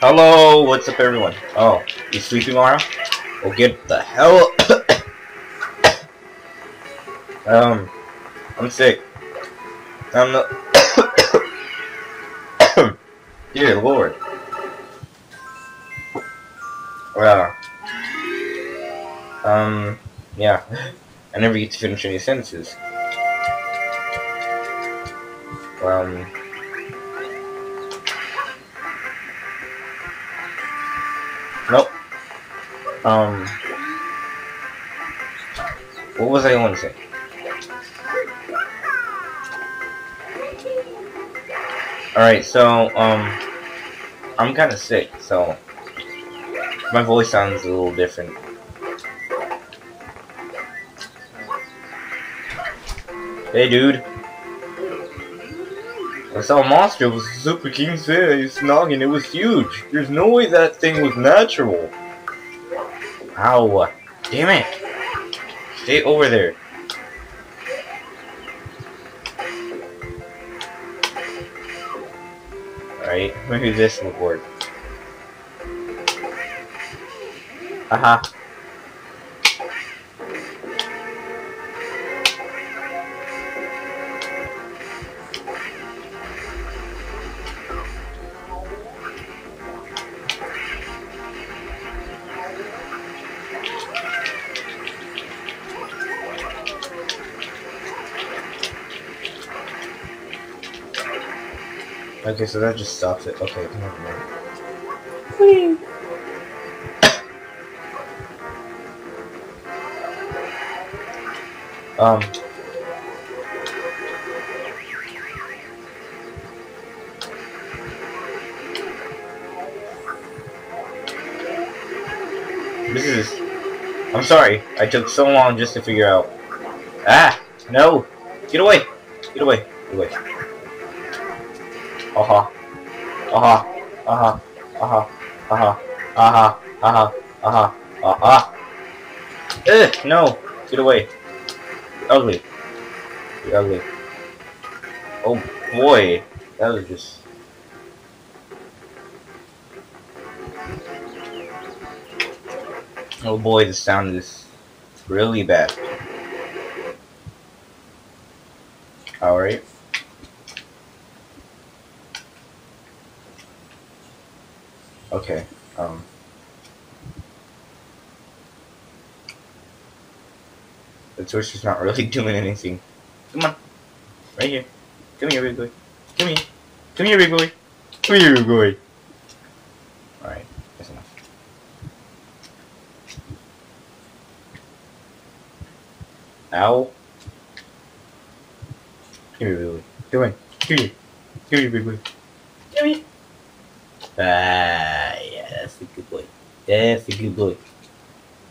Hello, what's up everyone? Oh, you sleeping, Mara? Well, get the hell... um, I'm sick. I'm not... Dear lord. Wow. Um, yeah. I never get to finish any sentences. Um... Nope. Um. What was I going to say? Alright, so, um, I'm kind of sick, so my voice sounds a little different. Hey, dude. I saw a monster. It was a Super King Size noggin. It was huge. There's no way that thing was natural. Ow. Uh, damn it. Stay over there. Alright, maybe this will work. Haha. Okay, so that just stops it. Okay, never mind. Um. This is. I'm sorry. I took so long just to figure out. Ah! No! Get away! Get away! Get away. Aha. Aha. Aha. Aha. Aha. Aha. Aha. Aha. Aha. Ugh! No! Get away. You're ugly. You're ugly. Oh boy. That was just... Oh boy, the sound is really bad. Alright. Okay, um... The torch is not really doing anything. Come on. Right here. Come here, big boy. Come here. Come here, big boy. Come here, big boy. Alright, that's enough. Ow. Come here, big boy. Come on. Come here. Come here, big boy. Come here. Ah, yeah, that's a good boy. you good boy.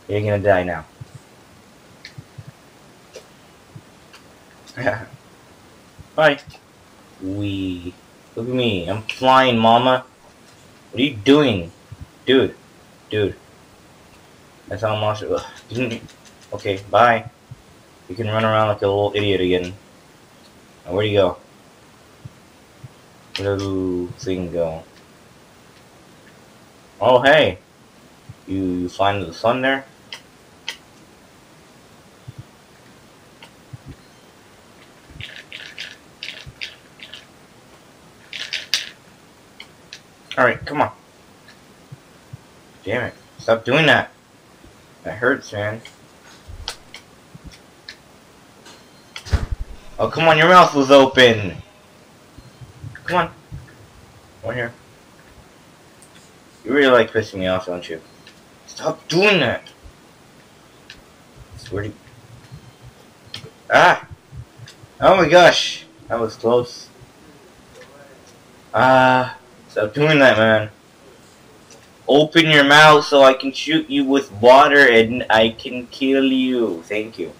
You're gonna die now. Bye. We. Look at me. I'm flying, mama. What are you doing? Dude. Dude. That's how monster. Ugh. Okay, bye. You can run around like a little idiot again. Now, where'd you go? The little thing go? Oh, hey. You, find the sun there? Alright, come on. Damn it. Stop doing that. That hurts, man. Oh, come on, your mouth was open. Come on. Come here. You really like pissing me off, don't you? Stop doing that. Swear to... Ah! Oh my gosh. That was close. Ah. Stop doing that, man. Open your mouth so I can shoot you with water and I can kill you. Thank you.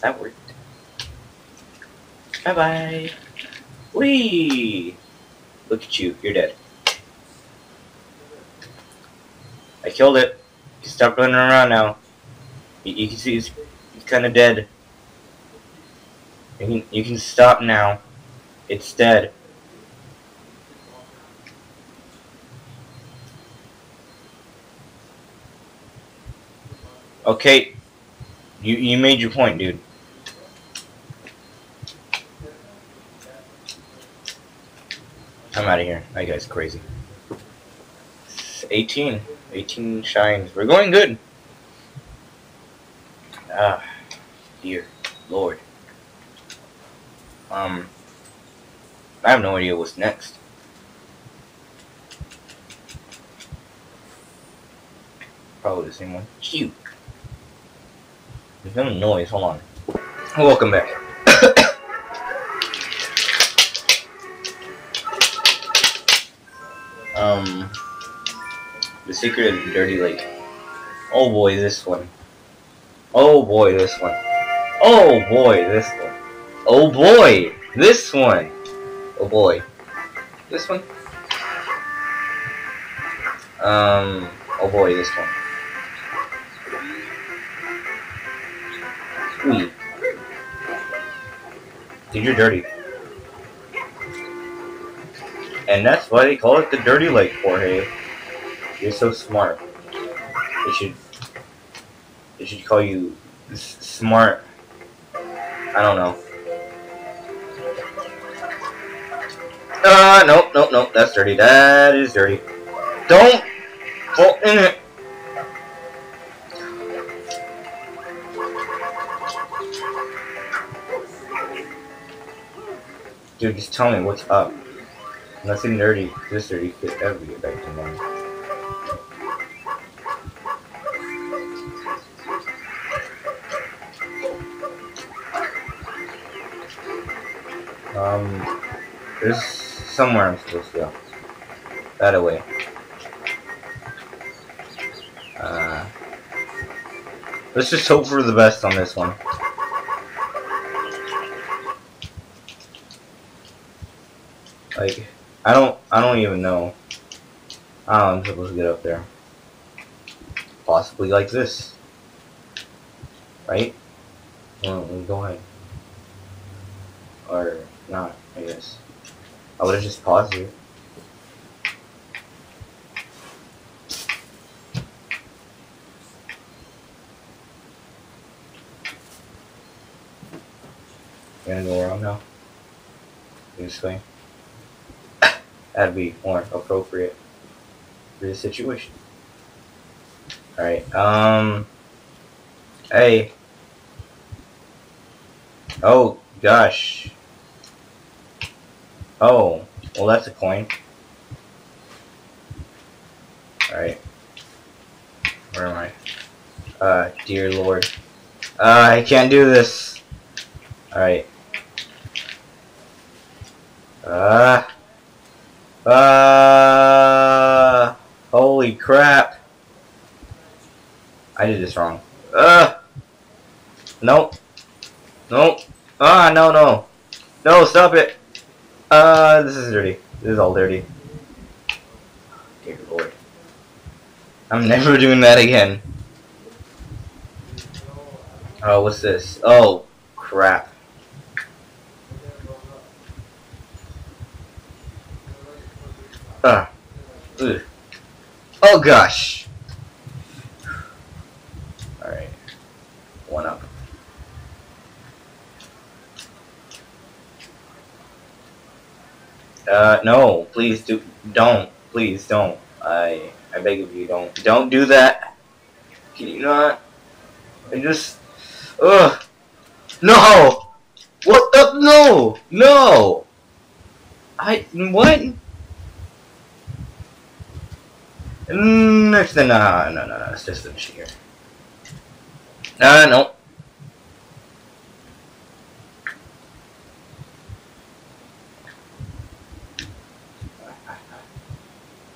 That worked. Bye-bye. Whee! Look at you. You're dead. I killed it. Stop running around now. You, you can see he's, he's kind of dead. You can, you can stop now. It's dead. Okay. You, you made your point, dude. I'm out of here. That guy's crazy. 18. 18 shines. We're going good. Ah, dear Lord. Um, I have no idea what's next. Probably the same one. Cute. There's no noise. Hold on. Welcome back. um, the secret of the dirty lake. Oh boy, this one. Oh boy, this one. Oh boy, this one. Oh boy, this one. Oh boy, this one. Um. Oh boy, this one. Ooh. Dude, you're dirty. And that's why they call it the Dirty Lake, Jorge. You're so smart. They should. They should call you smart. I don't know. Uh, nope, nope, nope. That's dirty. That is dirty. Don't fall in it. Dude, just tell me what's up. Nothing dirty, this dirty could ever get back to normal. There's somewhere I'm supposed to go. That away. Uh, let's just hope for the best on this one. Like, I don't, I don't even know how I'm supposed to get up there. Possibly like this. Right? Well, go ahead. Or not, I guess. I would have just paused it. Gonna go around now. Way. That'd be more appropriate for the situation. Alright, um... Hey. Oh, gosh. Oh, well that's a coin. Alright. Where am I? Uh, dear lord. Uh, I can't do this. Alright. Uh... Uh, holy crap. I did this wrong. Uh, nope. Nope. Ah, no, no. No, stop it. Uh, this is dirty. This is all dirty. Dear lord. I'm never doing that again. Oh, what's this? Oh, crap. Uh. Ugh. Oh gosh. Alright. One up. Uh, no, please do, don't, please don't. I, I beg of you, don't, don't do that. Can you not? I just, ugh, no! What the, no, no! I, what? Next thing, no, no, no, no, it's just the finishing here. No, no.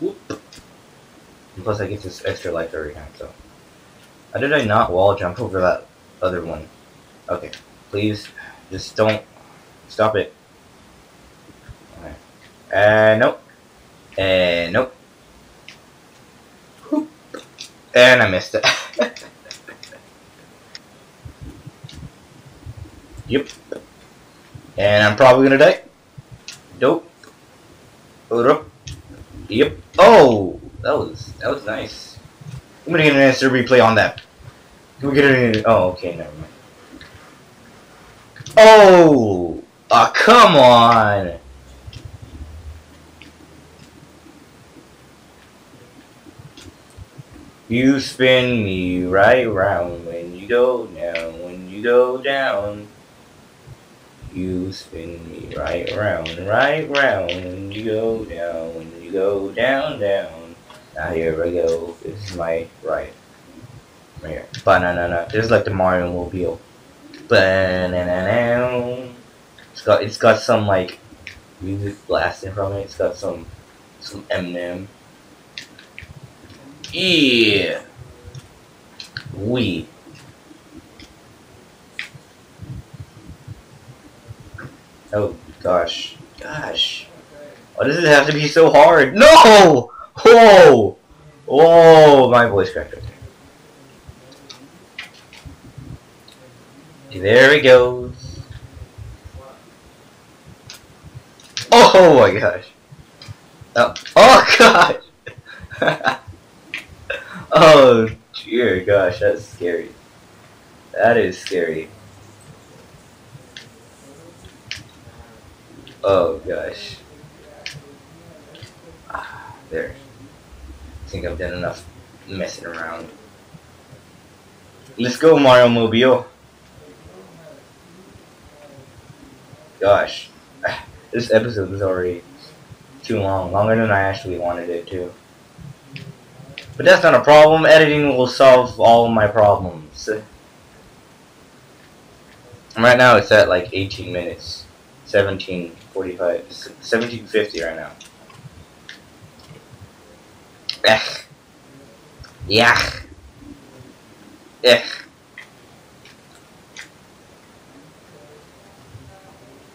Whoop. Plus I get this extra life every time, so. How did I not wall jump over that other one? Okay, please, just don't stop it. Okay. Uh, nope. And nope. And I missed it. yep. And I'm probably gonna die. Dope. Yep. Oh, that was that was nice. I'm gonna get an answer replay on that. Can we get it? Oh, okay, never mind. Oh! Oh, come on! You spin me right round when you go down, when you go down. You spin me right round, right round when you go down, when you go down, down. Now here we go. This is my right. Right here. Banana. This is like the Mario Mobile. Banana. It's got it's got some like music blasting from it. It's got some some Eminem. Yeah. We. Oh gosh, gosh. Why does it have to be so hard? No! Oh! Oh, my voice cracked. There he goes. Oh my gosh. Oh, oh gosh. oh dear gosh, that's scary. That is scary. Oh gosh. Ah, there. I think I've done enough messing around. Let's go Mario Mobile. Gosh. This episode was already too long. Longer than I actually wanted it to. But that's not a problem. Editing will solve all my problems. Right now it's at like 18 minutes. 1745. 1750 right now. Ech. Yach. Ech.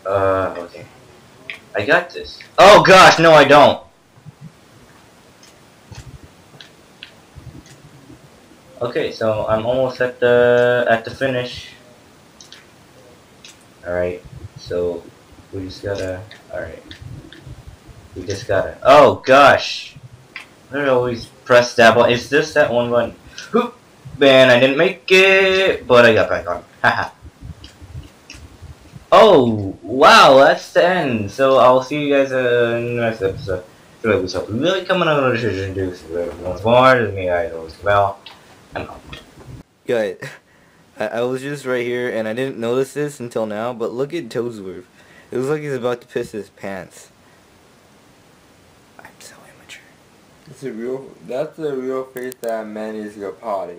Uh, okay. I got this. Oh gosh, no I don't. Okay, so I'm almost at the at the finish. Alright, so we just gotta alright. We just gotta oh gosh. I always press that button. Is this that one button? Oop! Man, I didn't make it, but I got back on. Haha. oh, wow, that's the end. So I'll see you guys in the next episode. I feel like we saw really coming on a decision to do once more. This is me, I always well. I'm out. Guys, I, I was just right here and I didn't notice this until now, but look at Toadsworth. It looks like he's about to piss his pants. I'm so immature. It's a real. That's the real face that man is your potty.